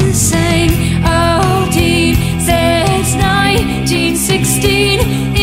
insane. Old team since 1916.